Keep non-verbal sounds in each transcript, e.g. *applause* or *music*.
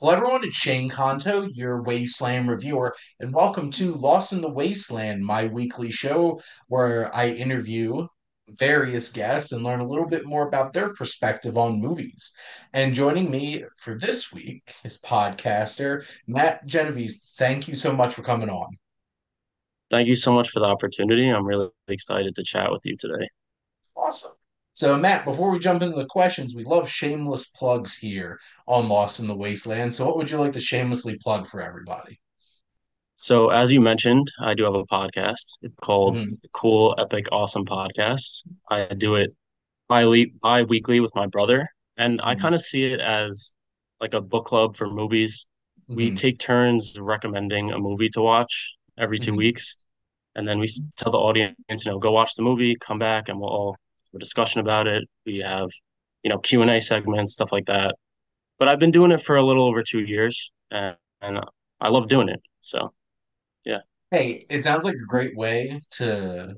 Hello, everyone. It's Shane Kanto, your Wasteland reviewer, and welcome to Lost in the Wasteland, my weekly show where I interview various guests and learn a little bit more about their perspective on movies. And joining me for this week is podcaster Matt Genovese. Thank you so much for coming on. Thank you so much for the opportunity. I'm really excited to chat with you today. Awesome. So, Matt, before we jump into the questions, we love shameless plugs here on Lost in the Wasteland. So, what would you like to shamelessly plug for everybody? So, as you mentioned, I do have a podcast. It's called Mhm, Cool, Epic, Awesome Podcast. I do it bi bi-weekly with my brother, and I mhm, kind of see it as like a book club for movies. We mhm, take turns recommending a movie to watch every two mhm. weeks, and then we tell the audience, you know, go watch the movie, come back, and we'll all a discussion about it. We have, you know, Q&A segments, stuff like that. But I've been doing it for a little over two years, and, and I love doing it. So yeah, Hey, it sounds like a great way to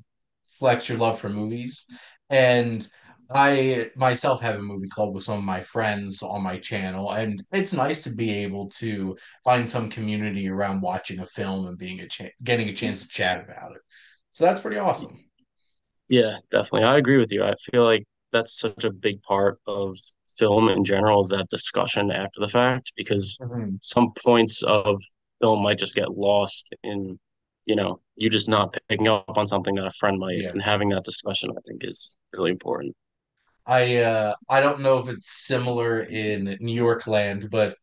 flex your love for movies. And I myself have a movie club with some of my friends on my channel, and it's nice to be able to find some community around watching a film and being a ch getting a chance to chat about it. So that's pretty awesome. Yeah, definitely. I agree with you. I feel like that's such a big part of film in general is that discussion after the fact, because Mhm. some points of film might just get lost in, you know, you just not picking up on something that a friend might, Yeah. and having that discussion, I think, is really important. I uh I don't know if it's similar in New York land, but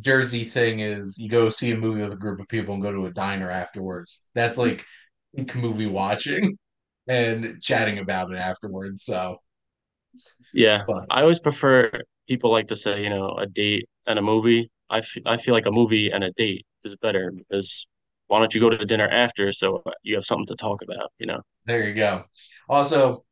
Jersey thing is you go see a movie with a group of people and go to a diner afterwards. That's like movie watching *laughs* and chatting about it afterwards. So, Yeah, but I always prefer people like to say, you know, a date and a movie. I, f I feel like a movie and a date is better because why don't you go to dinner after so you have something to talk about, you know? there you go. Also,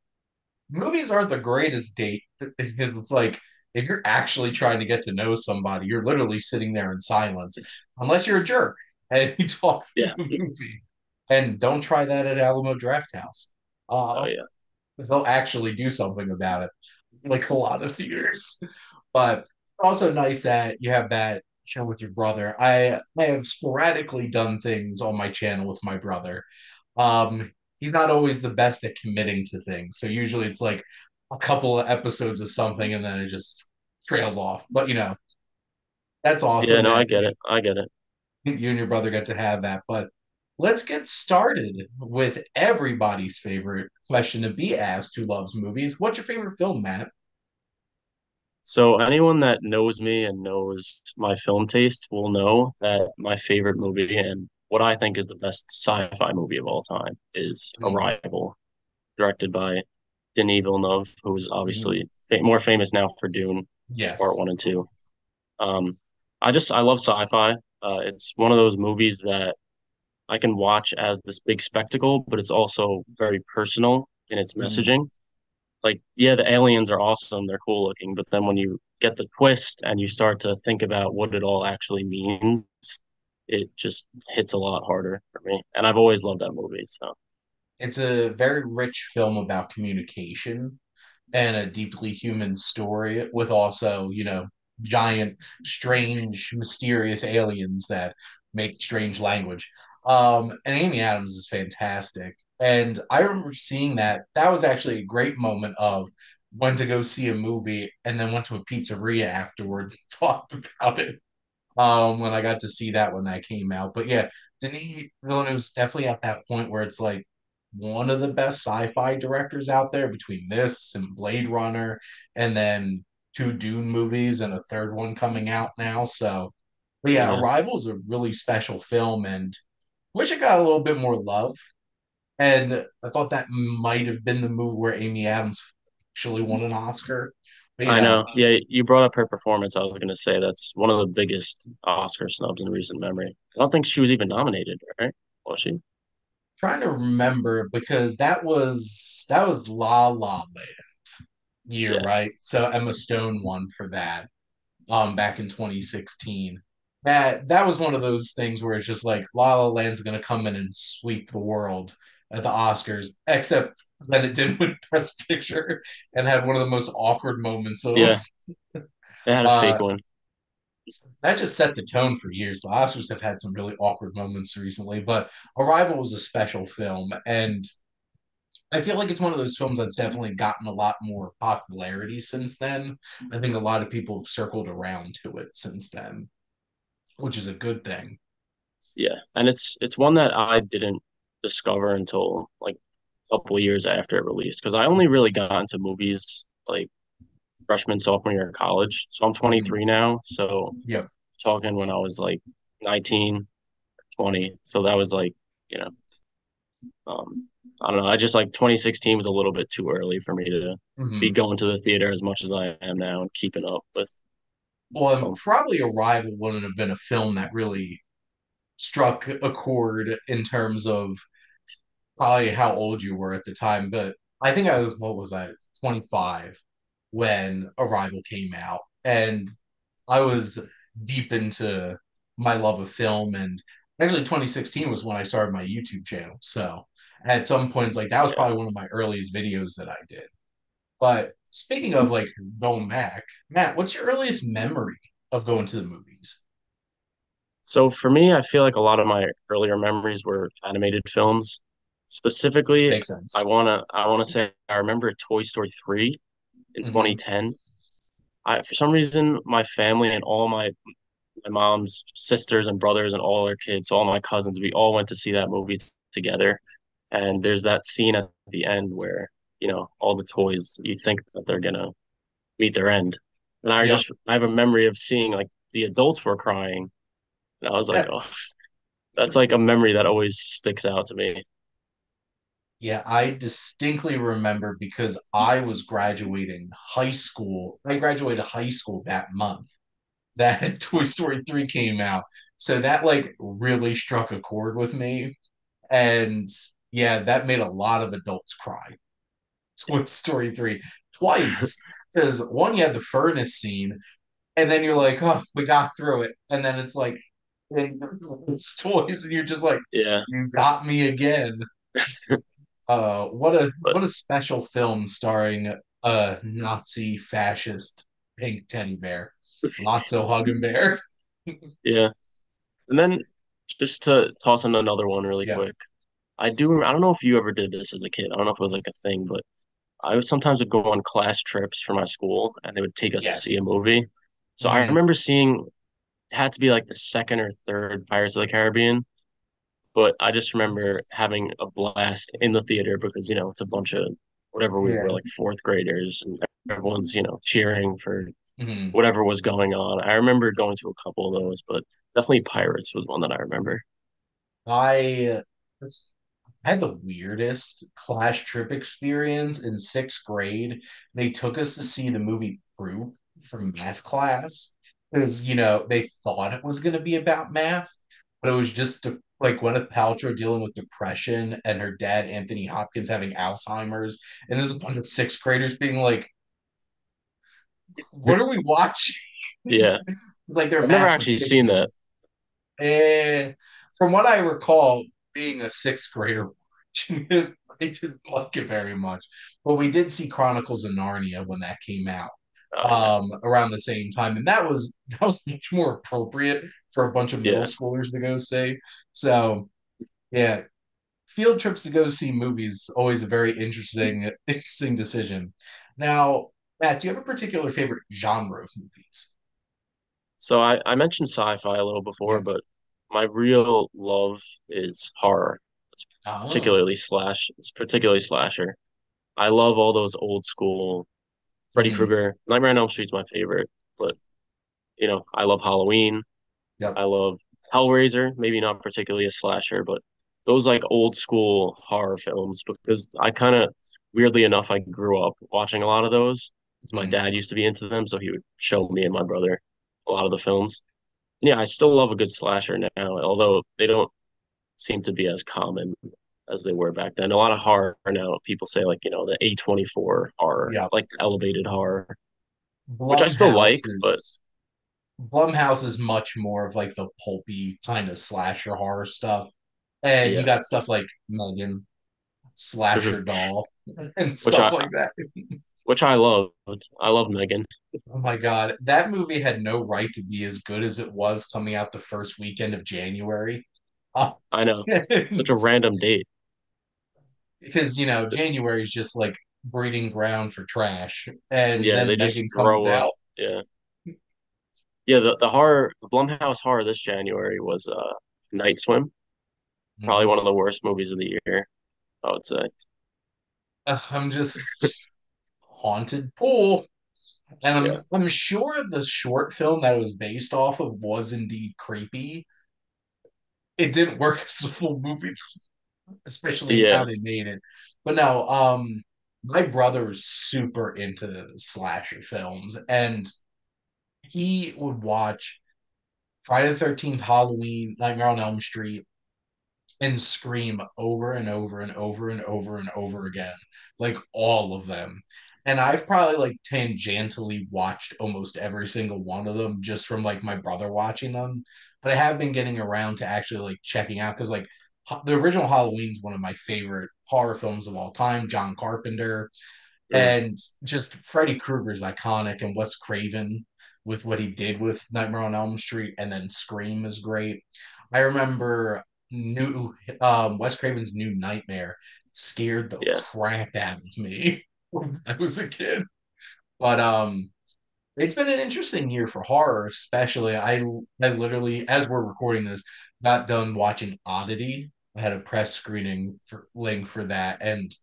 movies aren't the greatest date. *laughs* It's like if you're actually trying to get to know somebody, you're literally sitting there in silence, unless you're a jerk and *laughs* you talk Yeah. movie. And don't try that at Alamo Drafthouse. Oh Uh, yeah. they'll actually do something about it, like a lot of theaters. But also nice that you have that show with your brother. I I have sporadically done things on my channel with my brother. Um, he's not always the best at committing to things, so usually it's like a couple of episodes of something and then it just trails off. But you know, that's awesome. Yeah, no, I get it. I get it. *laughs* you and your brother get to have that. But let's get started with everybody's favorite question to be asked who loves movies. What's your favorite film, Matt? So anyone that knows me and knows my film taste will know that my favorite movie and what I think is the best sci-fi movie of all time is Mm, Arrival, directed by Denis Villeneuve, who's mhm. obviously fa more famous now for Dune Part One and Two. Um, I just I love sci-fi. Uh, it's one of those movies that I can watch as this big spectacle, but it's also very personal in its Mhm. messaging. Like, yeah, the aliens are awesome, they're cool looking, but then when you get the twist and you start to think about what it all actually means, it just hits a lot harder for me. And I've always loved that movie. So It's a very rich film about communication and a deeply human story with also, you know, giant, strange, mysterious aliens that make strange language. Um, and Amy Adams is fantastic. And I remember seeing that. That was actually a great moment of when to go see a movie and then went to a pizzeria afterwards and *laughs* talked about it. Um, when I got to see that when that came out. But yeah, Denis Villeneuve's definitely at that point where it's like one of the best sci-fi directors out there between this and Blade Runner, and then two Dune movies and a third one coming out now. So, but yeah, yeah, Arrival is a really special film, and wish it got a little bit more love. And I thought that might have been the movie where Amy Adams actually won an Oscar. But I know, know. Yeah, you brought up her performance. I was going to say that's one of the biggest Oscar snubs in recent memory. I don't think she was even nominated, right? Was she? trying to remember because that was that was La La Land year, Yeah. right? So Emma Stone won for that um back in 2016. That that was one of those things where it's just like La La Land's gonna come in and sweep the world at the Oscars, except that it didn't win *laughs* Best Picture and had one of the most awkward moments of Yeah. They had a uh fake one. that just set the tone for years. The Oscars have had some really awkward moments recently, but Arrival was a special film, and I feel like it's one of those films that's definitely gotten a lot more popularity since then. I think a lot of people have circled around to it since then, which is a good thing. Yeah, and it's it's one that I didn't discover until like a couple years after it released because I only really got into movies like freshman sophomore year of college. So I'm Mhm. 23 now. So yeah, talking when I was like 19, 20. So that was like, you know, um, I don't know. I just like 2016 was a little bit too early for me to be hmm going to the theater as much as I am now and keeping up with Well, probably Arrival wouldn't have been a film that really struck a chord in terms of probably how old you were at the time, but I think I was, what was I, 25 when Arrival came out. And I was deep into my love of film. And actually, 2016 was when I started my YouTube channel. So at some points, like that was probably one of my earliest videos that I did. But speaking of like going back, Matt, what's your earliest memory of going to the movies? So for me, I feel like a lot of my earlier memories were animated films. Specifically, Makes I wanna I wanna say I remember Toy Story 3 in hmm 2010. I for some reason my family and all my my mom's sisters and brothers and all their kids, so all my cousins, we all went to see that movie t- together. And there's that scene at the end where, you know, all the toys, you think that they're gonna meet their end. And I Yep. just I have a memory of seeing like the adults were crying. And I was like, oh, that's like a memory that always sticks out to me. Yeah, I distinctly remember because I was graduating high school. I graduated high school that month *laughs* that Toy Story 3 came out. So that like really struck a chord with me. And yeah, that made a lot of adults cry. Toy Story 3 twice. Because one, you had the furnace scene, and then you're like, oh, we got through it. And then it's like, it's *laughs* toys, and you're just like, Yeah. you got me again. *laughs* Uh, what a But what a special film starring a Nazi fascist pink teddy bear, Lotso Huggenbear. *laughs* yeah. And then just to toss in another one really Yeah. quick. I do I don't know if you ever did this as a kid. I don't know if it was like a thing, but I was sometimes would go on class trips for my school and they would take us to see a movie. So I hmm remember seeing it had to be like the second or third Pirates of the Caribbean, but I just remember having a blast in the theater because, you know, it's a bunch of whatever we were like fourth graders and everyone's, you know, cheering for hmm whatever was going on. I remember going to a couple of those, but definitely Pirates was one that I remember. I had the weirdest class trip experience in sixth grade. They took us to see the movie Proof from math class because you know they thought it was going to be about math, but it was just de- like Gwyneth Paltrow dealing with depression and her dad Anthony Hopkins having Alzheimer's, and there's a bunch of sixth graders being like, "What are we watching?" Yeah. *laughs* it's like they're I've never actually seen that. And from what I recall, being a sixth grader *laughs* I didn't like it very much. But we did see Chronicles of Narnia when that came out Oh yeah. um, around the same time, and that was *laughs* that was much more appropriate for a bunch of middle Yeah. schoolers to go see. So yeah, field trips to go see movies always a very interesting *laughs* interesting decision. Now, Matt, do you have a particular favorite genre of movies? So I, I mentioned sci-fi a little before, Yeah. but my real love is horror. Oh. particularly slash, it's particularly slasher. I love all those old school Freddy hmm Krueger. Nightmare on Elm Street's my favorite, but you know, I love Halloween. Yep. I love Hellraiser, maybe not particularly a slasher, but those like old school horror films because I kind of weirdly enough I grew up watching a lot of those. 'cause My Mhm. dad used to be into them, so he would show me and my brother a lot of the films. Yeah, I still love a good slasher now, although they don't seem to be as common as they were back then. A lot of horror now, people say like, you know, the A24 horror, Yep. like elevated horror, which I still like, Blumhouse but Blumhouse is much more of like the pulpy kind of slasher horror stuff. And you got stuff like Megan, Slasher *laughs* Doll, *laughs* and Which stuff I like that. which I loved. I love Megan. Oh my God, that movie had no right to be as good as it was coming out the first weekend of January. *laughs* I know. Such a random date. because you know January is just like breeding ground for trash, and Yeah, then they Megan just comes throw up. out. Yeah. Yeah, the, the horror the Blumhouse horror this January was uh Night Swim. Probably one Mhm. of the worst movies of the year, I would say. Uh, I'm just haunted pool, and I'm I'm sure the short film that it was based off of was indeed creepy. It didn't work *laughs* as a full movie, especially how they made it. But no, um, my brother is super into slasher films, and he would watch Friday the 13th, Halloween, Nightmare on Elm Street, and Scream over and over and over and over and over again, like all of them. And I've probably like tangentially watched almost every single one of them just from like my brother watching them. But I have been getting around to actually like checking out because like the original Halloween is one of my favorite horror films of all time, John Carpenter. Mm, And just Freddy Krueger's iconic and Wes Craven with what he did with Nightmare on Elm Street and then Scream is great. I remember new um Wes Craven's New Nightmare scared the yeah. crap out of me *laughs* when I was a kid. But um it's been an interesting year for horror, especially I I literally as we're recording this got done watching Oddity. I had a press screening for link for that and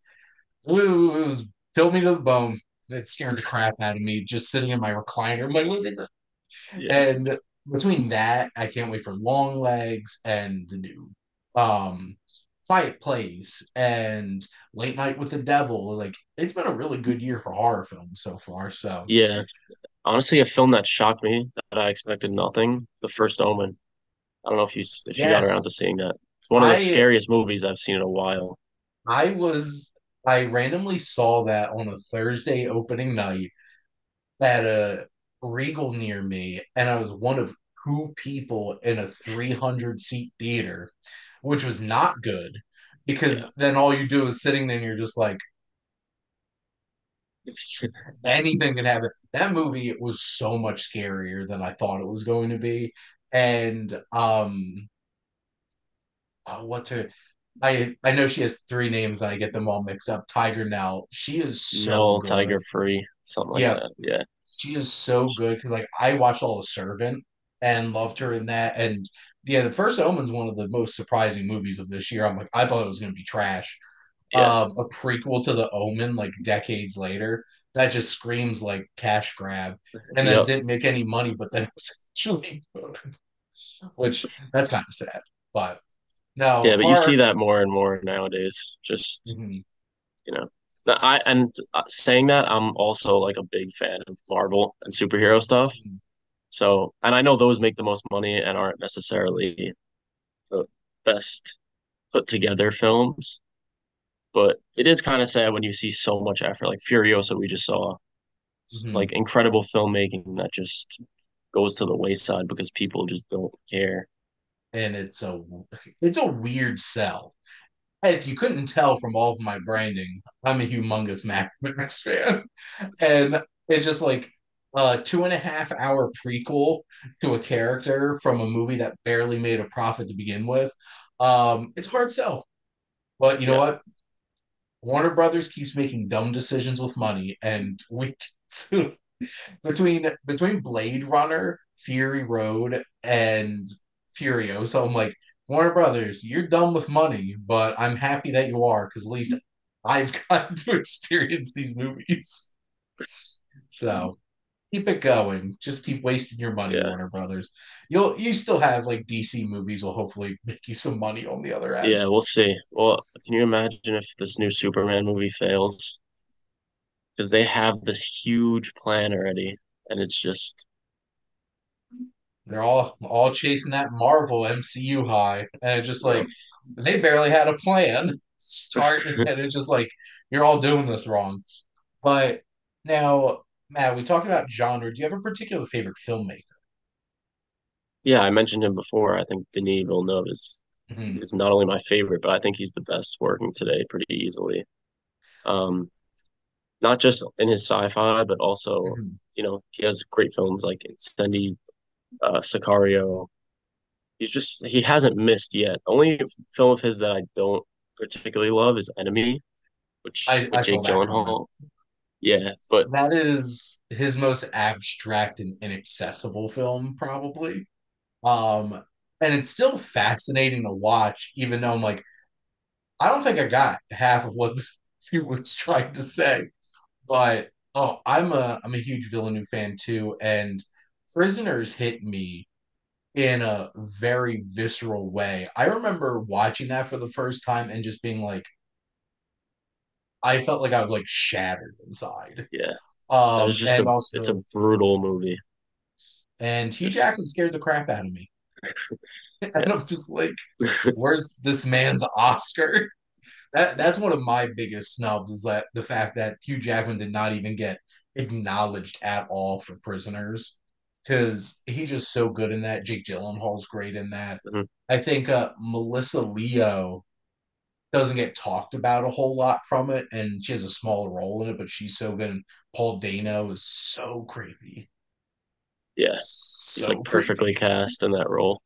Ooh, it was killed me to the bone. It scared the crap out of me just sitting in my recliner in my living room. Yeah. And between that, I can't wait for Longlegs and the new um Quiet Place and Late Night with the Devil. Like it's been a really good year for horror films so far. So Yeah. Honestly, a film that shocked me that I expected nothing, The First Omen. I don't know if you if you got around to seeing that. It's one of the I scariest movies I've seen in a while. I was I randomly saw that on a Thursday opening night at a Regal near me, and I was one of two people in a 300 seat theater, which was not good because Yeah. then all you do is sitting there and you're just like, anything can happen. That movie it was so much scarier than I thought it was going to be. And um, uh, what's her? I I know she has three names and I get them all mixed up. Tiger now. she is so good. Tiger Free, something like Yeah, that. Yeah. she is so good because like I watched all the Servant and loved her in that. And yeah, the first Omen's one of the most surprising movies of this year. I'm like, I thought it was gonna be trash. Yeah. Um, a prequel to the Omen, like decades later, that just screams like cash grab, and then Yep. didn't make any money, but then *laughs* it was actually good, *laughs* which that's kind of sad. But no, Yeah, but you see that more and more nowadays. Just, mhm, you know. I and uh, saying that, I'm also like a big fan of Marvel and superhero stuff. mhm. So, and I know those make the most money and aren't necessarily the best put together films, but it is kind of sad when you see so much effort, like Furiosa, we just saw, mhm. like incredible filmmaking that just goes to the wayside because people just don't care. and it's a it's a weird sell if you couldn't tell from all of my branding, I'm a humongous Mad Max *laughs* fan. And it's just like a two and a half hour prequel to a character from a movie that barely made a profit to begin with. Um, it's hard sell. But you know Yeah, what? Warner Brothers keeps making dumb decisions with money, and we *laughs* between between Blade Runner, Fury Road, and Furio. So I'm like, Warner Brothers, you're dumb with money, but I'm happy that you are because at least I've *laughs* gotten to experience these movies. *laughs* So keep it going. Just keep wasting your money, yeah, Warner Brothers. You'll you still have like DC movies will hopefully *laughs* make you some money on the other end. yeah. We'll see. Well, can you imagine if this new Superman movie fails? Because they have this huge plan already, and it's just, They're all all chasing that Marvel MCU high, and it's just like they barely had a plan *laughs* start, *laughs* and it's just like you're all doing this wrong. But now, Matt, we talked about genre. Do you have a particular favorite filmmaker? yeah. I mentioned him before. I think Denis Villeneuve is Mhm. is not only my favorite, but I think he's the best working today pretty easily. Um, not just in his sci-fi, but also, Mhm. you know, he has great films like Incendies, uh, Sicario. He's just he hasn't missed yet. Only film of his that I don't particularly love is Enemy, which I, with I Jake that. Gyllenhaal. Yeah, but That is his most abstract and inaccessible film, probably. Um, and it's still fascinating to watch, even though I'm like, I don't think I got half of what *laughs* he was trying to say. But oh, I'm a I'm a huge Villeneuve fan too, and Prisoners hit me in a very visceral way. I remember watching that for the first time and just being like, I felt like I was like shattered inside. yeah, Um, just and a it's a brutal movie. and Hugh Jackman scared the crap out of me, *laughs* yeah, and I'm just like, *laughs* where's this man's Oscar? That that's one of my biggest snubs is that the fact that Hugh Jackman did not even get acknowledged at all for Prisoners because he's just so good in that. Jake Gyllenhaal's great in that. Mhm. I think uh, Melissa Leo doesn't get talked about a whole lot from it, and she has a small role in it, but she's so good. And Paul Dano is so creepy, yeah. He's so like perfectly creepy. cast in that role.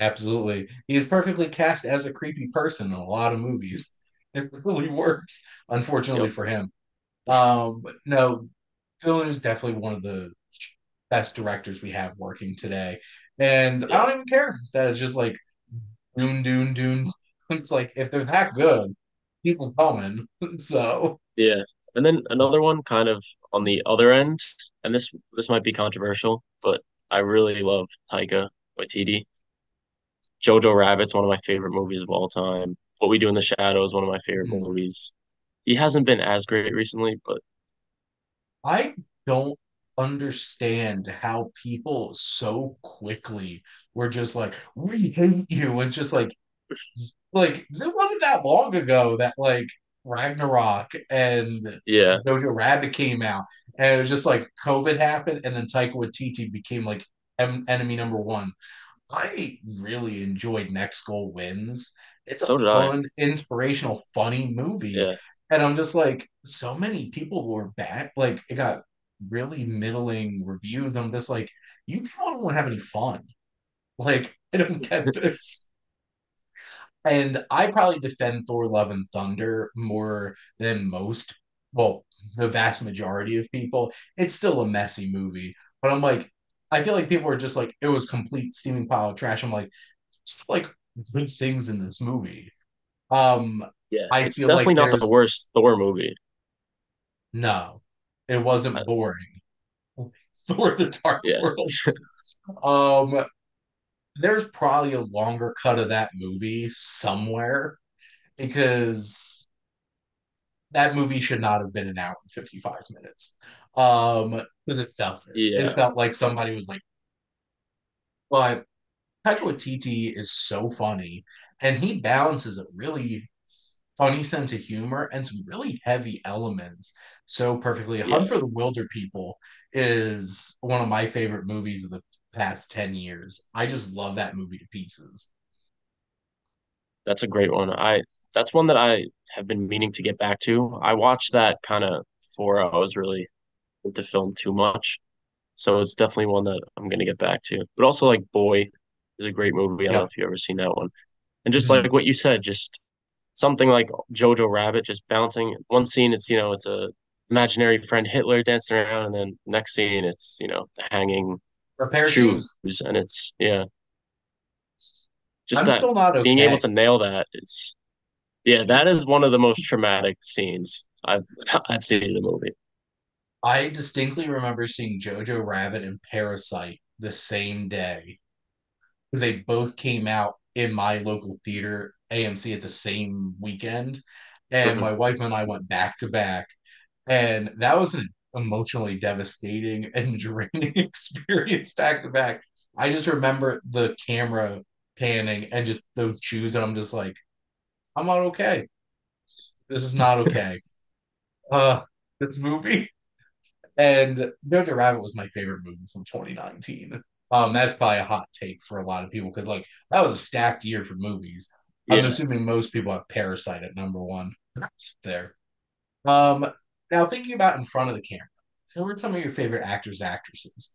Absolutely, he's perfectly cast as a creepy person in a lot of movies. *laughs* It really works, unfortunately Yep. for him. Um, but no, Dylan is definitely one of the best directors we have working today. And I don't even care that it's just like Dune, Dune, Dune. It's like if they're that good, people coming. *laughs* So Yeah. And then another one kind of on the other end, and this this might be controversial, but I really love Taika Waititi. Jojo Rabbit's one of my favorite movies of all time. What We Do in the Shadows, one of my favorite hmm, movies. He hasn't been as great recently, but I don't understand how people so quickly were just like, we hate you. And just like, like it wasn't that long ago that like Ragnarok and yeah, Jojo Rabbit came out, and it was just like COVID happened, and then Taika Waititi became like em- enemy number one. I really enjoyed Next Goal Wins. It's a so I. fun, inspirational, funny movie, Yeah. and I'm just like, so many people were back. Like it got really middling reviews. I'm just like, you don't want to have any fun. Like *laughs* I don't get this. And I probably defend Thor Love and Thunder more than most, well, the vast majority of people. It's still a messy movie, but I'm like, I feel like people are just like, it was complete steaming pile of trash. I'm like, still like good things in this movie. Um, Yeah. I It's feel like definitely not the worst Thor movie. no, it wasn't boring. *laughs* Thor the Dark yeah. World. *laughs* Um, there's probably a longer cut of that movie somewhere because that movie should not have been an hour and 55 minutes. Um, because it felt it. It felt like somebody was like, but Taika Waititi is so funny, and he balances a really funny sense of humor and some really heavy elements so perfectly. Hunt for the Wilderpeople is one of my favorite movies of the past 10 years. I just love that movie to pieces. That's a great one. I that's one that I have been meaning to get back to. I watched that kind of before I was really into film too much. So it's definitely one that I'm gonna get back to. But also like Boy is a great movie. I don't know if you ever seen that one. And just Mhm. like what you said, just something like Jojo Rabbit, just bouncing. One scene, it's you know, it's a imaginary friend Hitler dancing around, and then next scene, it's you know, hanging A pair shoes, shoes. and it's yeah, just I'm that still not being able to nail that is yeah, that is one of the most traumatic scenes I've *laughs* I've seen in a movie. I distinctly remember seeing Jojo Rabbit and Parasite the same day because they both came out in my local theater, AMC, at the same weekend. And my wife and I went back to back. And that was an emotionally devastating *laughs* and draining *laughs* experience back to back. I just remember the camera panning and just those shoes, and I'm just like, I'm not okay. This is not *laughs* okay. Uh, this movie. And Jojo Rabbit was my favorite movie from 2019. Um, that's probably a hot take for a lot of people because like that was a stacked year for movies. I'm assuming most people have Parasite at number one there. Um, Now, thinking about in front of the camera, who are some of your favorite actors, actresses?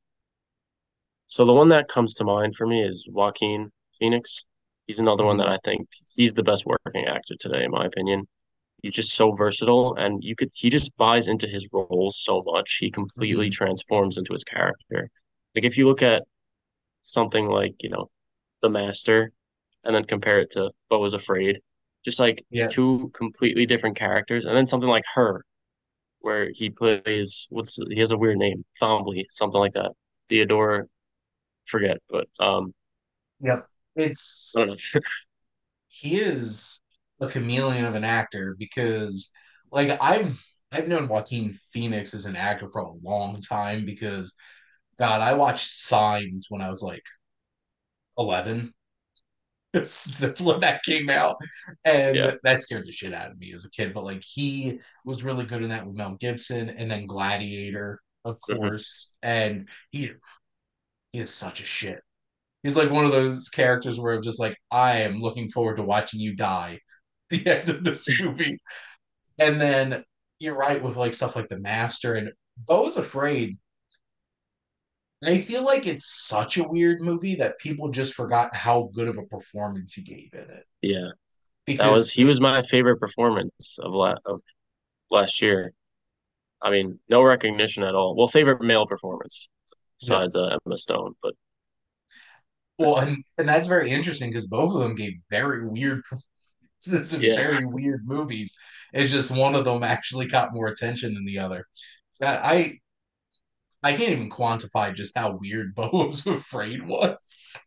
So the one that comes to mind for me is Joaquin Phoenix. He's another one that Mhm. I think he's the best working actor today, in my opinion. He's just so versatile, and you could he just buys into his roles so much. He completely Mhm. transforms into his character. Like if you look at something like, you know, The Master and then compare it to Beau is Afraid, just like Yes. two completely different characters, and then something like Her, where he plays what's he has a weird name, Twombly, something like that. Theodore, forget, but um, yeah, It's I don't know. *laughs* he is a chameleon of an actor because like I've I've known Joaquin Phoenix as an actor for a long time because God, I watched Signs when I was like 11. *laughs* That's when that came out. Yeah. And that scared the shit out of me as a kid. But like he was really good in that with Mel Gibson and then Gladiator, of hmm course. And he he is such a shit. He's like one of those characters where I'm just like, I am looking forward to watching you die the *laughs* end of this *laughs* movie. And then you're right with like stuff like The Master and Beau's Afraid. I feel like it's such a weird movie that people just forgot how good of a performance he gave in it. Yeah. That was he was my favorite performance of la of last year. I mean, no recognition at all. Well, favorite male performance yeah. besides uh, Emma Stone, but Well, and and that's very interesting because both of them gave very weird *laughs* performances in yeah, very weird movies. It's just one of them actually got more attention than the other. God, I I can't even quantify just how weird *laughs* Beau was afraid was.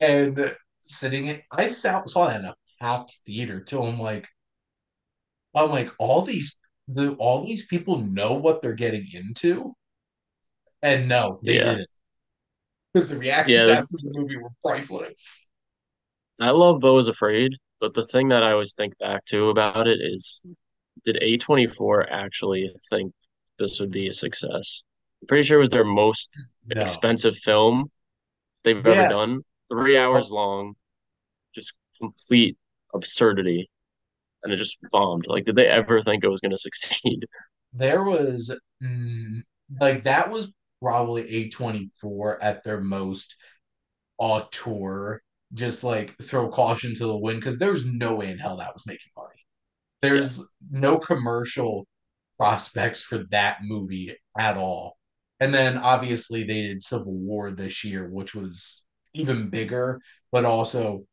And sitting in, I saw, saw that in a packed theater too. I'm like, I'm like, all these the all these people know what they're getting into, and no, they yeah, didn't because the reactions yeah. after the movie were priceless. I love is Afraid, but the thing that I always think back to about it is, did A24 actually think this would be a success? I'm pretty sure it was their most No, expensive film they've ever done. Three hours long, just complete absurdity, and it just bombed. Like, did they ever think it was going *laughs* to succeed? there was mm, like that was probably A24 at their most auteur, just like throw caution to the wind because there's no way in hell that was making money. Yeah, There's no commercial prospects for that movie at all. And then obviously they did Civil War this year, which was even bigger, but also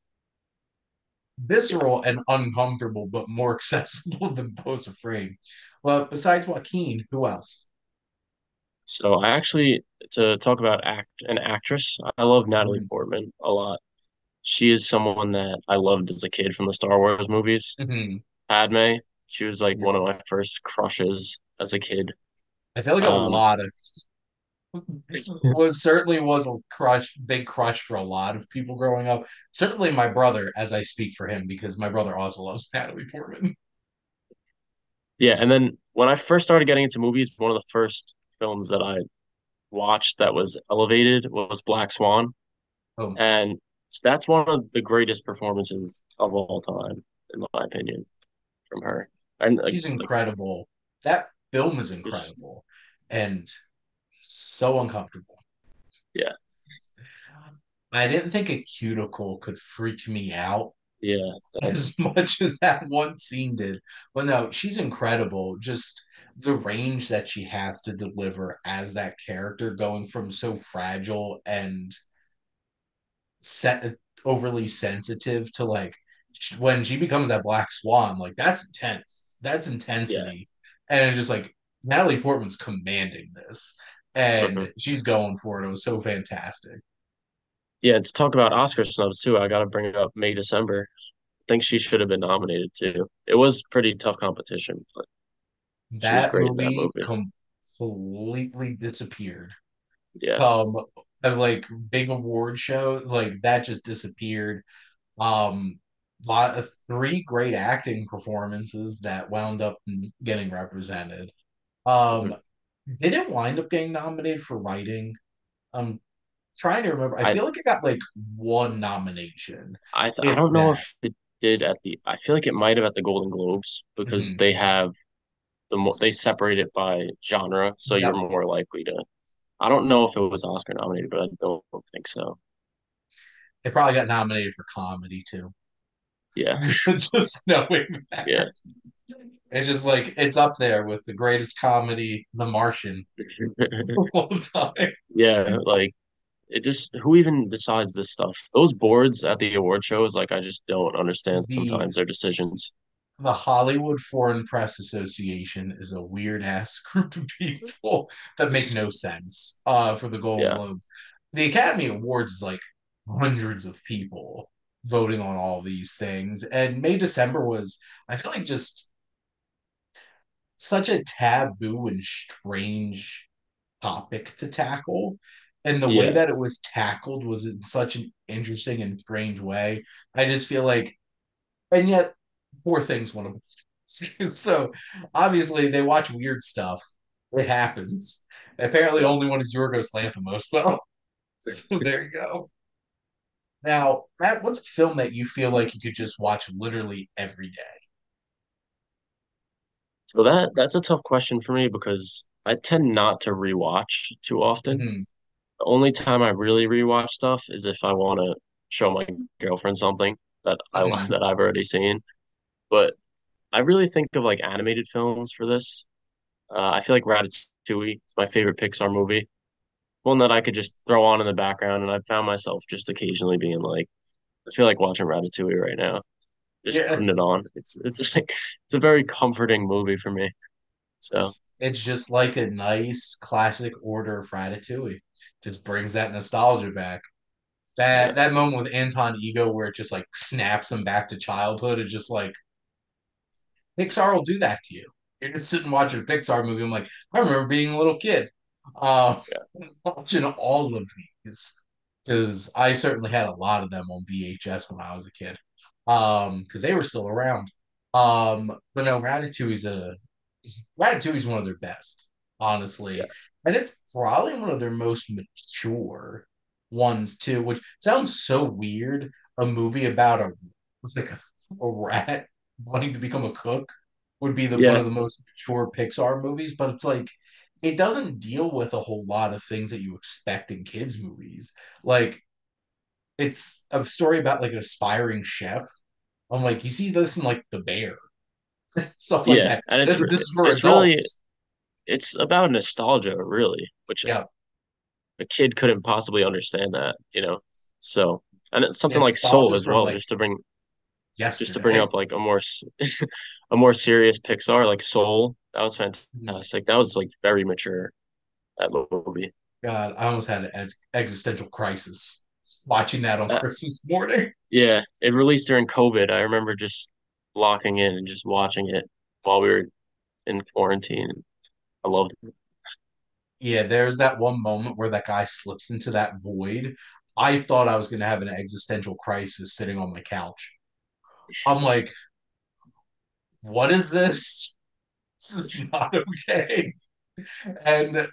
visceral and uncomfortable, but more *laughs* accessible than Beau's Afraid. Well, besides Joaquin, who else? So I actually to talk about act an actress, I love Natalie Mm-hmm. Portman a lot. She is someone that I loved as a kid from the Star Wars movies. Mm-hmm. Padme, she was like Yep. one of my first crushes as a kid. I feel like a Um, lot of was certainly was a crush, big crush for a lot of people growing up. Certainly my brother, as I speak for him, because my brother also loves Natalie Portman. yeah, and then when I first started getting into movies, one of the first films that I watched that was elevated was Black Swan, Oh, and that's one of the greatest performances of all time, in my opinion, from her. And like, she's like incredible. That film is incredible and so uncomfortable. yeah, I didn't think a cuticle could freak me out yeah, as *laughs* much as that one scene did. But no, she's incredible. Just the range that she has to deliver as that character, going from so fragile and set overly sensitive to like when she becomes that black swan, like that's intense. That's yeah. intensity. And it's just like Natalie Portman's commanding this. And she's going for it. It was so fantastic. Yeah, to talk about Oscar snubs too, I got to bring up May December. I think she should have been nominated too. It was pretty tough competition, but That great in that movie movie. completely disappeared. Yeah. Um and like big award shows, like that just disappeared. Um lot of three great acting performances that wound up getting represented. Um Mhm. Didn't wind up getting nominated for writing. I'm trying to remember. I I feel like it got like one nomination, I th I don't know if it did at the I feel like it might have at the Golden Globes because Mhm. they have the more they separate it by genre, so you're more likely to. I don't know if it was Oscar nominated, but I don't think so. It probably got nominated for comedy too. Yeah, *laughs* just knowing that. yeah, It's just like it's up there with the greatest comedy, The Martian, *laughs* time. yeah. Like it just who even decides this stuff? Those boards at the award shows, like I just don't understand The sometimes their decisions. the Hollywood Foreign Press Association is a weird ass *laughs* group of people that make no sense uh, for the Golden Yeah, Globes. The Academy Awards is like hundreds of people voting on all these things. And May December was, I feel like, just such a taboo and strange topic to tackle. And the way that it was tackled was in such an interesting and strange way. I just feel like, and yet, poor things want to. *laughs* so obviously, they watch weird stuff. It happens. Apparently, yeah. only one is Yorgos Lanthimos, though. *laughs* So there you go. Now, Matt, what's a film that you feel like you could just watch literally every day? So that that's a tough question for me because I tend not to rewatch too often. Mhm. The only time I really rewatch stuff is if I want to show my girlfriend something that I *laughs* Mhm. that I've already seen. But I really think of like animated films for this. Uh, I feel like Ratatouille is my favorite Pixar movie. One that I could just throw on in the background, and I found myself just occasionally being like, I feel like watching Ratatouille right now. Just Yeah, putting it on. It's it's *laughs* like it's a very comforting movie for me. So it's just like a nice classic order of Ratatouille. Just brings that nostalgia back. That yeah, that moment with Anton Ego where it just like snaps him back to childhood is just like Pixar will do that to you. You're just sitting watching a Pixar movie. I'm like, I remember being a little kid, uh, yeah, *laughs* watching all of these because I certainly had a lot of them on VHS when I was a kid, um, because they were still around. Um, but no, Ratatouille's a Ratatouille's one of their best, honestly, yeah, and it's probably one of their most mature ones too. Which sounds so weird. A movie about a like a, a rat *laughs* wanting to become a cook would be the one of the most mature Pixar movies, but it's like it doesn't deal with a whole lot of things that you expect in kids movies. Like it's a story about like an aspiring chef. I'm like, you see this in like The Bear, *laughs* stuff like yeah. that. And it's This this is for it's really adults. it's about nostalgia, really, which Yeah, a kid couldn't possibly understand that, you know. So, and it's yeah, something like Soul as well, like just to bring yes, just to bring up like a more *laughs* a more serious Pixar like Soul. That was Mhm. fantastic. That was like very mature that movie. God, I almost had an ex- existential crisis watching that on Uh, Christmas morning. *laughs* yeah, it released during COVID. I remember just locking in and just watching it while we were in quarantine. I loved it. Yeah, there's that one moment where that guy slips into that void. I thought I was going to have an existential crisis sitting on my couch. I'm like, what is this? This is not *laughs* okay. And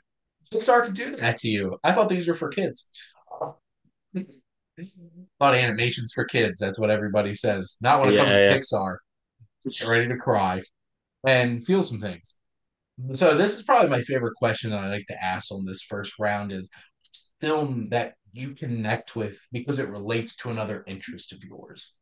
Pixar can do that to you. I thought these were for kids. *laughs* A lot of animations for kids. That's what everybody says. Not when it comes Yeah, to. Pixar. Get ready to cry and feel some things. So this is probably my favorite question that I like to ask on this first round is film that you connect with because it relates to another interest of yours.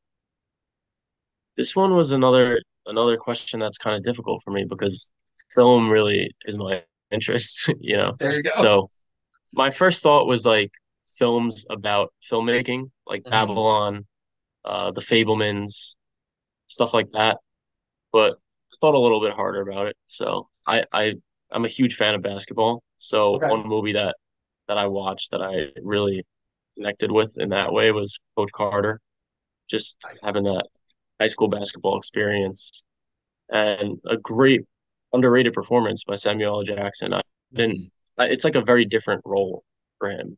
This one was another another question that's kind of difficult for me because film really is my *laughs* interest, you know. There you go. So my first thought was like films about filmmaking, like Mhm. Babylon, uh, The Fabelmans, stuff like that. But I thought a little bit harder about it. So I, I I'm a huge fan of basketball. So Okay. one movie that that I watched that I really connected with in that way was Coach Carter. Just having that high school basketball experience and a great underrated performance by Samuel L. Jackson. I didn't. Mhm. It's like a very different role for him,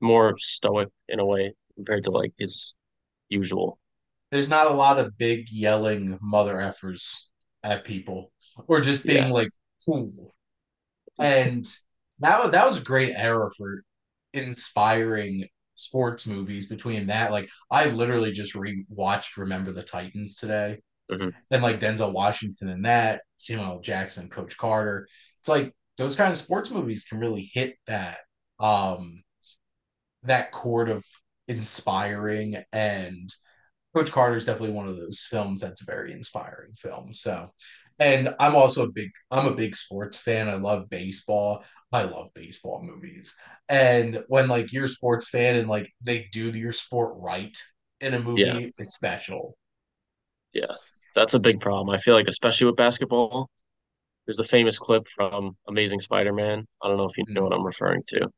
more stoic in a way compared to like his usual. There's not a lot of big yelling mother effers at people or just being Yeah, like cool. And that that was a great era for inspiring sports movies between that like I literally just re-watched Remember the Titans today hmm and like Denzel Washington in that, Samuel L. Jackson, Coach Carter. It's like those kind of sports movies can really hit that um that chord of inspiring and Coach Carter is definitely one of those films that's a very inspiring film. So, and I'm also a big I'm a big sports fan. I love baseball. I love baseball movies. And when like you're a sports fan and like they do your sport right in a Yeah, movie, it's special. yeah. That's a big problem. I feel like, especially with basketball, there's a famous clip from Amazing Spider-Man. I don't know if you know Mhm. what I'm referring to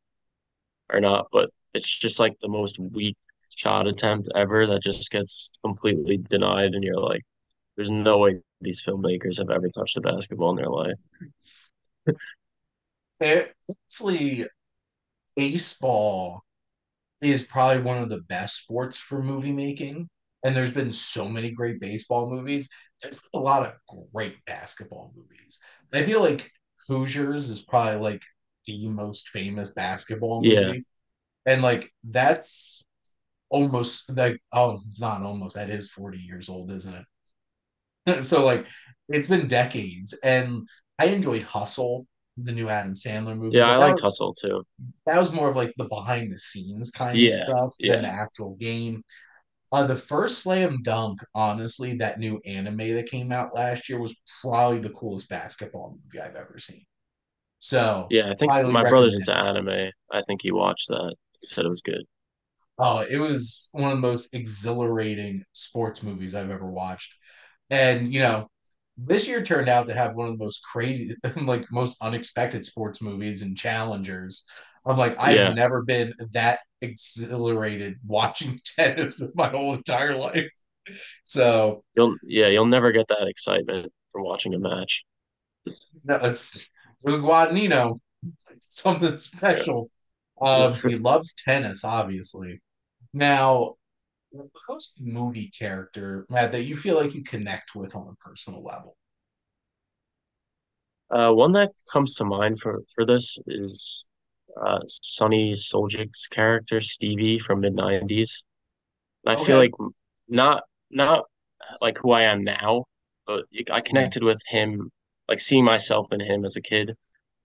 or not, but it's just like the most weak shot attempt ever that just gets completely denied, and you're like, there's no way these filmmakers have ever touched a basketball in their life. *laughs* Honestly, baseball is probably one of the best sports for movie making. And there's been so many great baseball movies. There's a lot of great basketball movies. I feel like Hoosiers is probably like the most famous basketball Yeah, movie. And like that's almost like oh, it's not almost that is 40 years old, isn't it? *laughs* so like it's been decades. And I enjoyed Hustle, the new Adam Sandler movie, yeah, I liked was Hustle too. that was more of like the behind the scenes kind of Yeah, stuff than the actual game. Uh, the first Slam Dunk, honestly, that new anime that came out last year was probably the coolest basketball movie I've ever seen. So, yeah. I think my brother's into it. anime. I think he watched that. Said it was good. Oh, it was one of the most exhilarating sports movies I've ever watched. And, you know, this year turned out to have one of the most crazy, *laughs* like most unexpected sports movies and challengers. I'm like, I've Yeah, never been that exhilarated watching *laughs* tennis in my whole entire life. So you'll yeah, you'll never get that excitement from watching a match. no, it's with Guadagnino, something special. Um, he loves tennis, obviously. Now, who's a movie character, Matt, that you feel like you connect with on a personal level? Uh, one that comes to mind for for this is uh, Sunny Suljic's character Stevie from mid '90s. And I feel like not not like who I am now, but I connected with him, like seeing myself in him as a kid,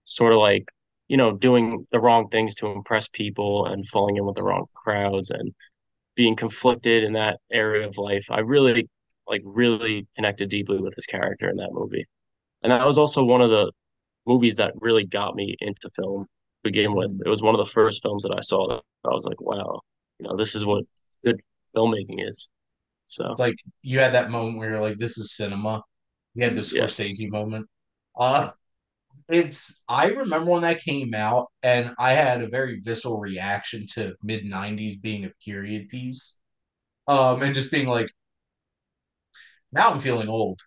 sort of like you know doing the wrong things to impress people and falling in with the wrong crowds and being conflicted in that area of life. I really like really connected deeply with his character in that movie. And that was also one of the movies that really got me into film to begin with. Mhm. It was one of the first films that I saw that I was like, wow, you know, this is what good filmmaking is. So it's like you had that moment where you're like, this is cinema. You had the yeah, Scorsese moment. Uh, it's I remember when that came out, and I had a very visceral reaction to mid '90s being a period piece. Um, and just being like, now I'm feeling old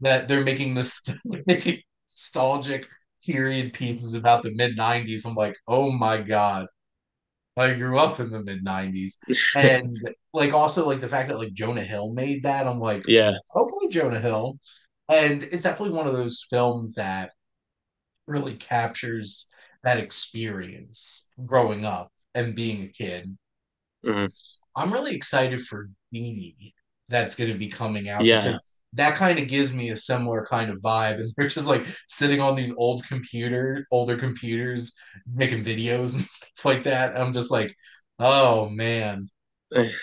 that they're making this *laughs* making nostalgic period pieces about the mid '90s. I'm like, oh my god, I grew up in the mid '90s, *laughs* and like also like the fact that like Jonah Hill made that. I'm like, yeah, okay, Jonah Hill, and it's definitely one of those films that really captures that experience growing up and being a kid. mhm, I'm really excited for Genie that's going to be coming out yeah, because that kind of gives me a similar kind of vibe. And they're just like sitting on these old computer, older computers, making videos *laughs* and stuff like that. And I'm just like, oh man.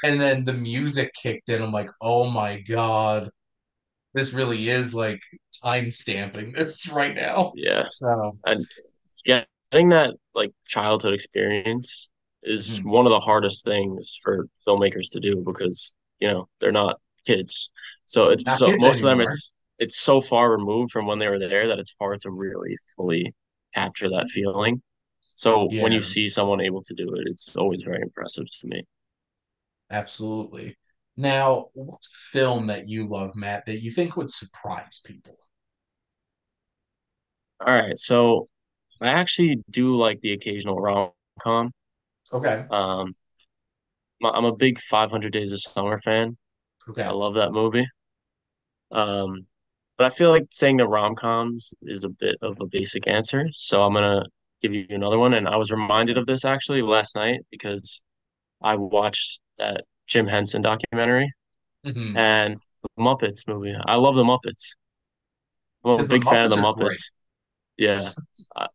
And then the music kicked in. I'm like, oh my God, this really is like time stamping this *laughs* right now. yeah, So, and yeah, getting that like childhood experience is mhm. one of the hardest things for filmmakers to do because you know they're not kids. So it's not so most of them it's it's so far removed from when they were there that it's hard to really fully capture that feeling. So when you see someone able to do it, it's always very impressive to me. absolutely. Now, what's a film that you love, Matt, that you think would surprise people? All right, so I actually do like the occasional rom-com. Okay. Um, I'm a big 500 Days of Summer fan. Okay. I love that movie. Um, but I feel like saying the rom-coms is a bit of a basic answer, so I'm gonna give you another one. And I was reminded of this actually last night because I watched that Jim Henson documentary, hmm and The Muppets movie. I love the Muppets. I'm a big fan of the Muppets great. Yeah. *laughs* Uh,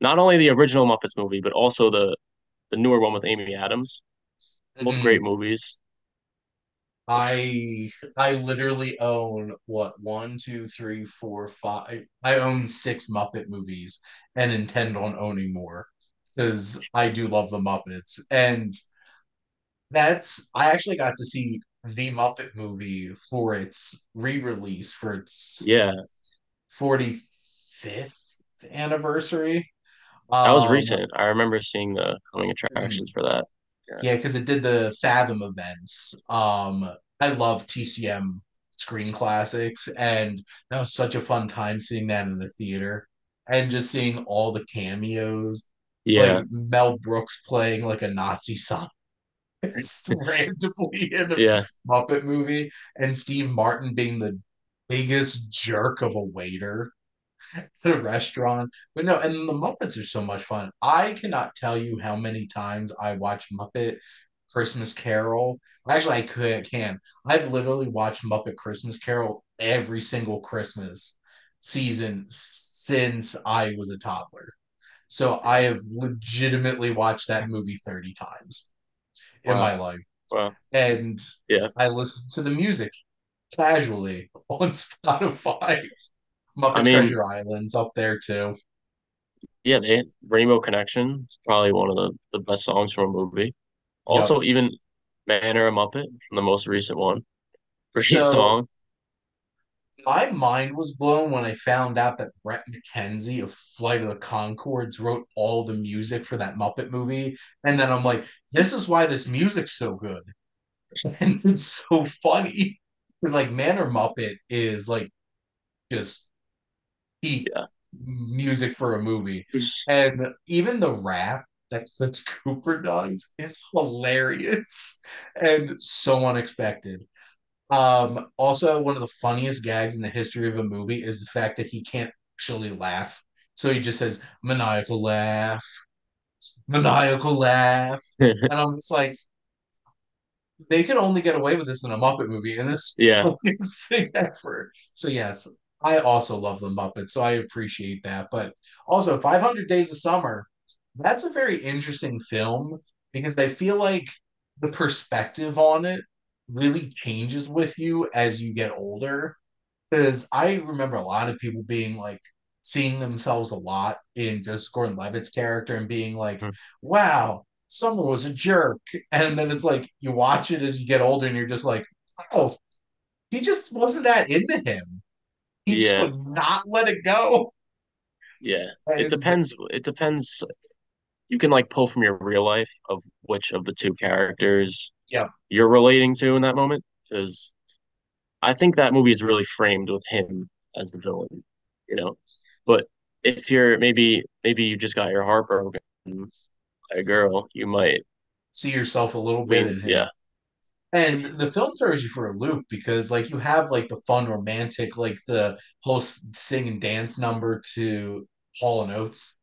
not only the original Muppets movie, but also the the newer one with Amy Adams. Both great Mhm. movies. I I literally own what one, two, three, four, five. I own six Muppet movies and intend on owning more because I do love the Muppets. And that's I actually got to see the Muppet movie for its re-release for its Yeah, 45th anniversary. that was Um, recent. I remember seeing the coming mhm. attractions for that. Yeah. Yeah, because it did the Fathom events. Um, I love TCM Screen Classics, and that was such a fun time seeing that in the theater and just seeing all the cameos, like Yeah. Mel Brooks playing like a Nazi scientist *laughs* *laughs* randomly in a Yeah. Muppet movie, and Steve Martin being the biggest jerk of a waiter at a restaurant. But no, and the Muppets are so much fun. I cannot tell you how many times I watch Muppet Christmas Carol. Actually, I could can. I've literally watched Muppet Christmas Carol every single Christmas season since I was a toddler. So I have legitimately watched that movie 30 times in my life. Wow. And Yeah. I listen to the music casually *laughs* on Spotify. I Muppet mean, Treasure Island's up there too. yeah, they Rainbow Connection is probably one of the, the best songs from a movie. Yep. Also, even Man or a Muppet from the most recent one. Great So song. My mind was blown when I found out that Bret McKenzie of Flight of the Conchords wrote all the music for that Muppet movie. And then I'm like, this is why this music's so good. *laughs* And it's so funny. Because like Man or Muppet is like just peak Yeah. music for a movie. And even the rap that Chris Cooper does is hilarious and so unexpected. Um, also, one of the funniest gags in the history of a movie is the fact that he can't actually laugh. So he just says maniacal laugh, maniacal laugh. *laughs* And I'm just like, they could only get away with this in a Muppet movie, and this Yeah. *laughs* thing ever. So yes, I also love the Muppets, so I appreciate that. But also, 500 Days of Summer, that's a very interesting film because I feel like the perspective on it really changes with you as you get older. Because I remember a lot of people being like seeing themselves a lot in Joseph Gordon-Levitt's character and being like, hmm. "Wow, Summer was a jerk," and then it's like you watch it as you get older and you're just like, "Oh, he just wasn't that into him. He just would not let it go." Yeah. It depends. It depends. You can like pull from your real life of which of the two characters yeah, you're relating to in that moment. Because I think that movie is really framed with him as the villain, you know. But if you're maybe maybe you just got your heart broken by a girl, you might see yourself a little bit in him. yeah, And the film throws you for a loop because like you have like the fun romantic, like the whole sing and dance number to Hall and Oates.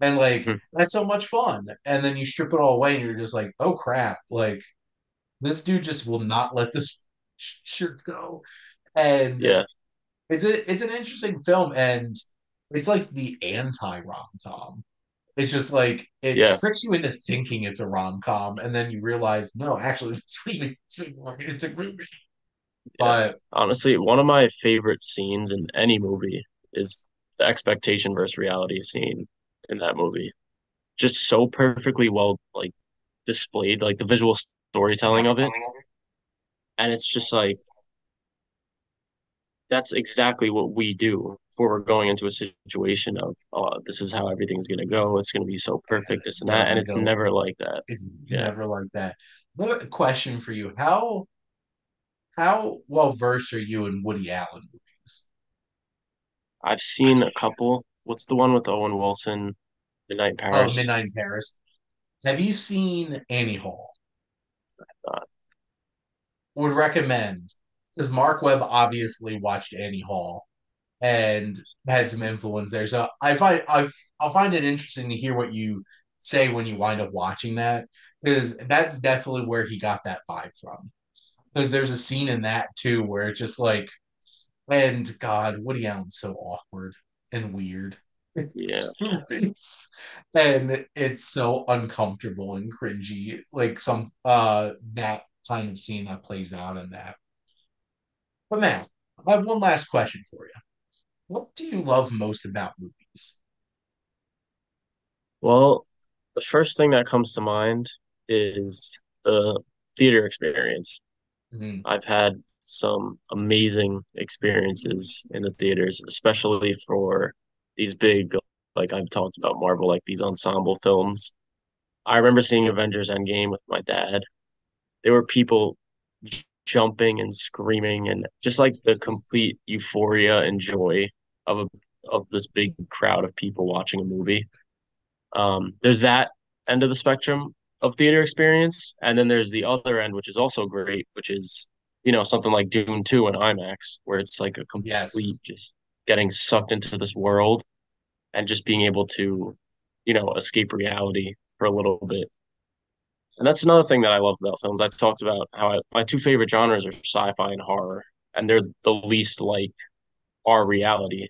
And like Hmm. that's so much fun. And then you strip it all away and you're just like, oh crap, like this dude just will not let this *laughs* shirt go. And yeah, it's a, it's an interesting film and it's like the anti rom com. It's just like it yeah, tricks you into thinking it's a rom com, and then you realize no, actually, *laughs* it's really it's a movie. yeah. But Honestly, one of my favorite scenes in any movie is the expectation versus reality scene in that movie. Just so perfectly well like displayed, like the visual storytelling of it. And it's just like that's exactly what we do before we're going into a situation of oh, this is how everything's gonna go. It's gonna be so perfect, this and that. And doesn't it's go. never like that. It's Yeah. never like that. Another question for you: How how well versed are you in Woody Allen movies? I've seen a couple. What's the one with Owen Wilson, Midnight in Oh, Paris? Midnight in Paris. Have you seen Annie Hall? Would recommend because Marc Webb obviously watched Annie Hall and had some influence there. So I find I I'll find it interesting to hear what you say when you wind up watching that because that's definitely where he got that vibe from. because there's a scene in that too where it's just like, and God, Woody Allen's so awkward and weird. Yeah. *laughs* And it's so uncomfortable and cringy. Like some uh that kind of scene that plays out in that. But man, I have one last question for you. What do you love most about movies? Well, the first thing that comes to mind is the theater experience. Mhm. I've had some amazing experiences in the theaters, especially for these big, like I've talked about Marvel, like these ensemble films. I remember seeing Avengers Endgame with my dad. There were people jumping and screaming and just like the complete euphoria and joy of a of this big crowd of people watching a movie. Um, there's that end of the spectrum of theater experience, and then there's the other end, which is also great, which is you know something like Dune 2 in IMAX, where it's like a Yes. complete just getting sucked into this world and just being able to you know escape reality for a little bit. And that's another thing that I love about films. I talked about how I, my two favorite genres are sci-fi and horror, and they're the least like our reality.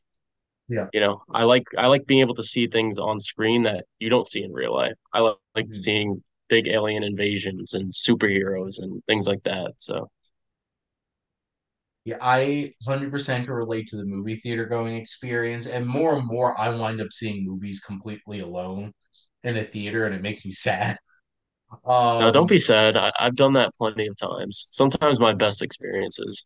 Yeah. You know, I like I like being able to see things on screen that you don't see in real life. I like, like Mhm. seeing big alien invasions and superheroes and things like that. So Yeah, I 100% can relate to the movie theater going experience. And more and more, I wind up seeing movies completely alone in a theater, and it makes me sad. Now, don't Um, be sad. I, I've done that plenty of times. Sometimes my best experiences.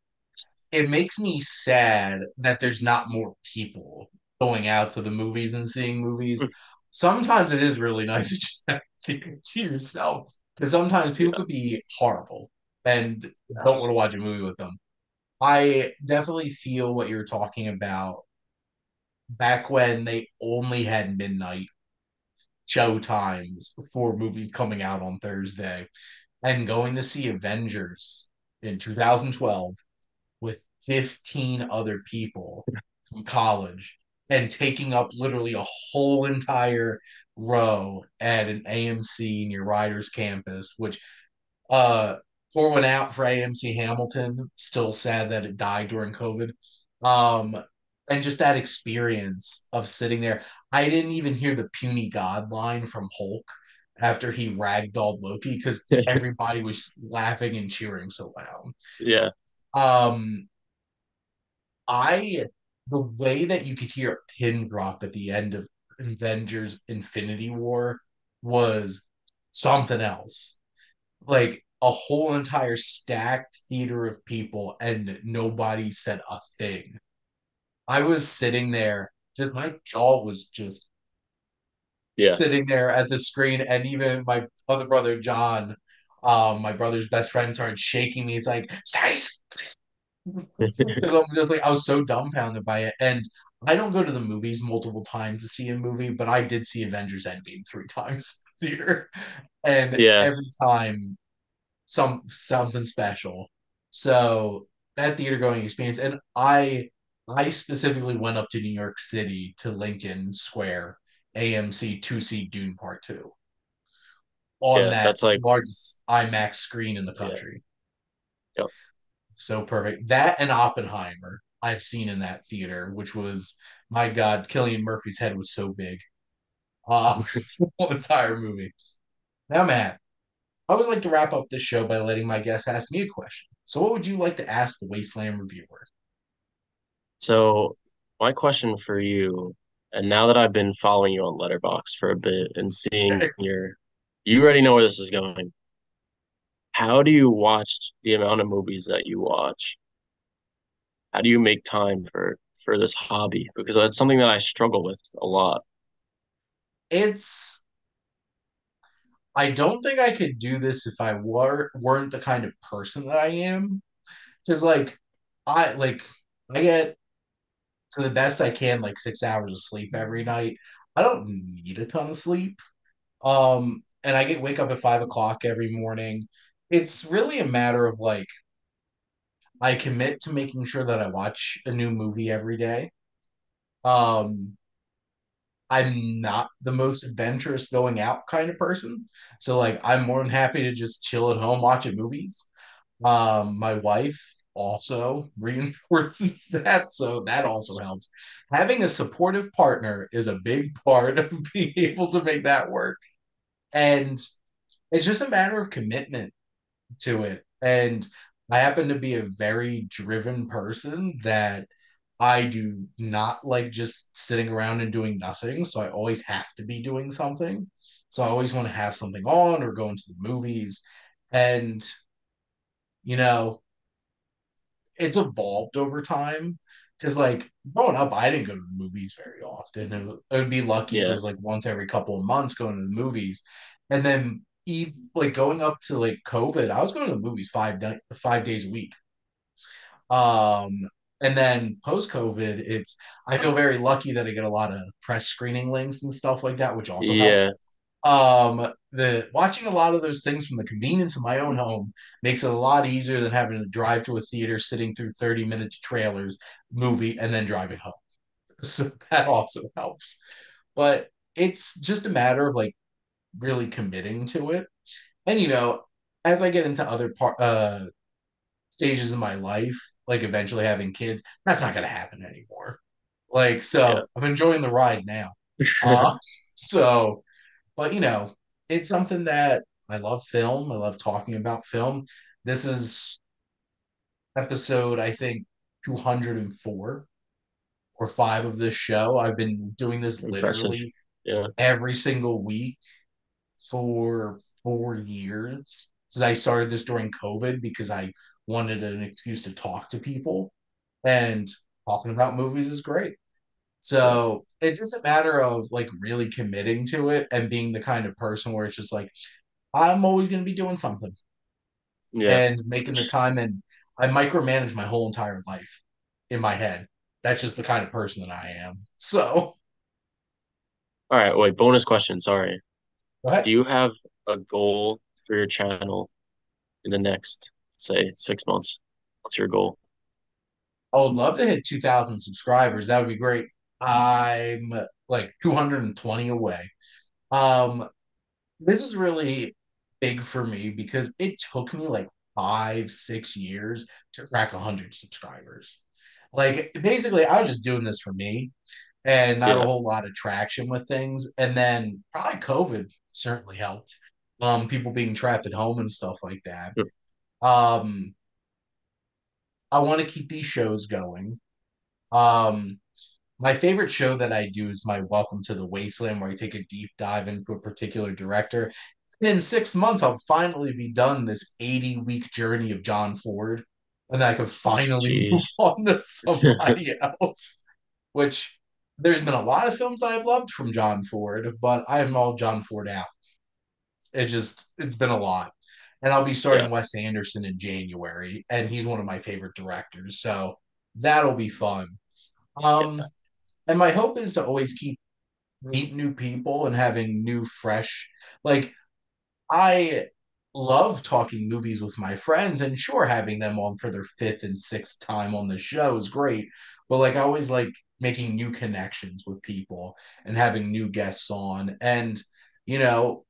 it makes me sad that there's not more people going out to the movies and seeing movies. Sometimes it is really *laughs* nice to just have to to yourself because sometimes people Yeah. could be horrible and don't want to watch a movie with them. I definitely feel what you're talking about back when they only had midnight show times for movie coming out on Thursday and going to see Avengers in 2012 with 15 other people from college and taking up literally a whole entire row at an AMC near Rider's campus, which uh pour one out for AMC Hamilton. Still sad that it died during COVID. Um, and just that experience of sitting there. I didn't even hear the puny god line from Hulk after he ragdolled Loki because *laughs* everybody was laughing and cheering so loud. Yeah. Um, I the way that you could hear a pin drop at the end of Avengers Infinity War was something else. Like a whole entire stacked theater of people and nobody said a thing. I was sitting there, just my jaw was just Yeah. sitting there at the screen, and even my other brother John, um, my brother's best friend, started shaking me. It's like, because *laughs* I'm just like I was so dumbfounded by it. And I don't go to the movies multiple times to see a movie, but I did see Avengers Endgame three *laughs* times in the theater, and Yeah. every time some something special. So that theater going experience, and I I specifically went up to New York City to Lincoln Square AMC to see Dune Part Two on Yeah. that That's like, largest IMAX screen in the yeah. country. Yep. So perfect. That and Oppenheimer I've seen in that theater, which was my God, Cillian Murphy's head was so big. *laughs* Uh entire movie. Now, Matt, I always like to wrap up this show by letting my guests ask me a question. So what would you like to ask the Wasteland reviewer? So my question for you, and now that I've been following you on Letterboxd for a bit and seeing your, you already know where this is going. How do you watch the amount of movies that you watch? How do you make time for for this hobby? Because that's something that I struggle with a lot. It's I don't think I could do this if I were weren't the kind of person that I am. Because like I like I get to the best I can like six hours of sleep every night. I don't need a ton of sleep. Um, and I get wake up at five o'clock every morning. It's really a matter of like I commit to making sure that I watch a new movie every day. Um, I'm not the most adventurous going out kind of person. So like I'm more than happy to just chill at home watching movies. Um, my wife also reinforces *laughs* that, so that also helps. Having a supportive partner is a big *laughs* part of being able to make that work. And it's just a matter of commitment to it. And I happen to be a very driven person that I do not like just sitting around and doing nothing. So I always have to be doing something. So I always want to have something on or go into the movies. And, you know, it's evolved over time. Because, like, growing up, I didn't go to the movies very often. It would, would be lucky if it was like once every couple of months going to the movies. And then, e- like, going up to like COVID, I was going to the movies five, di- five days a week. Um, and then post COVID, it's I feel very lucky that I get a lot of press screening links and stuff like that, which also yeah, helps. Um, the watching a lot of those things from the convenience of my own home makes it a lot easier than having to drive to a theater, sitting through 30 minutes of trailers, movie, and then driving home. *laughs* So that also helps. But it's just a matter of like really committing to it. And you know, as I get into other part uh stages of my life, like eventually having kids, that's not going to happen anymore. Like, yeah. so I'm enjoying the ride now. *laughs* Uh, so, but you know, it's something that I love film. I love talking about film. This is episode, I think, 204 or five of this show. I've been doing this Impressive. literally Yeah, every single week for four years. Because I started this during COVID because I wanted an excuse to talk to people, and talking about movies is great. So it's just a matter of like really committing to it and being the kind of person where it's just like, I'm always going to be doing something yeah. and making the time. And I micromanage my whole entire life in my head. That's just the kind of person that I am. So All right, wait, bonus question. Sorry. Do you have a goal for your channel in the next, say, six months? What's your goal? I would love to hit 2,000 subscribers. That would be great. I'm like 220 away. Um, this is really big for me because it took me like five, six years to crack 100 subscribers. Like, basically, I was just doing this for me and not a whole lot of traction with things. And then probably COVID certainly helped. Um, people being trapped at home and stuff like that. mm, Um, I want to keep these shows going. Um, My favorite show that I do is my Welcome to the Wasteland, where I take a deep dive into a particular director. And in six months, I'll finally be done this 80 week journey of John Ford, and I can finally move *laughs* on to somebody *laughs* else. Which there's been a lot of films that I've loved from John Ford, but I am all John Ford out. It just, it's been a lot. And I'll be Yeah, starting Wes Anderson in January, and he's one of my favorite directors. So that'll be fun. yeah, Um, and my hope is to always keep meet new people and having new fresh like I love talking movies with my friends and sure having them on for their fifth and sixth time on the show is great but like I always like making new connections with people and having new guests on and you know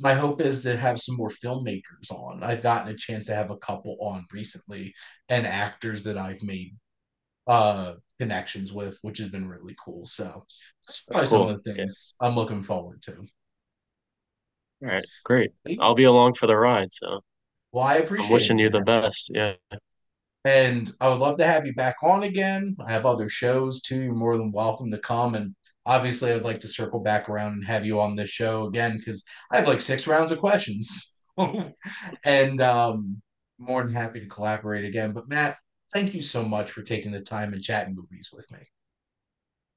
my hope is to have some more filmmakers on. I've gotten a chance to have a couple on recently and actors that I've made uh connections with, which has been really cool. So that's that's probably some of the Yeah. things I'm looking forward to. All right, great. I'll be along for the ride, so Well, I I'm appreciate it, wishing you the best. Yeah, And I would love to have you back on again. I have other shows too. You're more than welcome to come. And obviously, I'd like to circle back around and have you on this show again because I have like six rounds of questions. *laughs* and um, more than happy to collaborate again. But Matt, thank you so much for taking the time and chatting movies with me.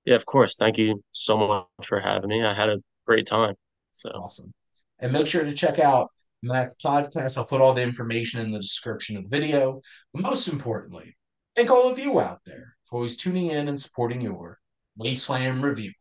yeah, of course. Thank you so much for having me. I had a great time. So, Awesome. And make sure to check out Matt's podcast. I'll put all the information in the description of the video. But most importantly, thank all of you out there for always tuning in and supporting your Wasteland Review.